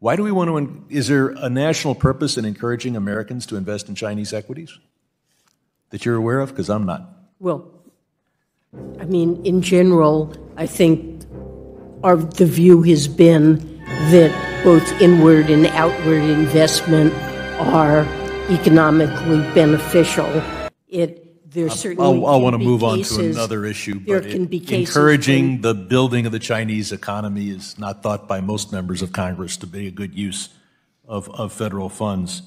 Why do we want to, is there a national purpose in encouraging Americans to invest in Chinese equities that you're aware of? Because I'm not. Well, I mean, in general, I think our, the view has been that both inward and outward investment are economically beneficial. It, there um, certainly I'll, I'll want to move on to another issue, there but can it- cases encouraging the building of the Chinese economy is not thought by most members of Congress to be a good use of, of federal funds.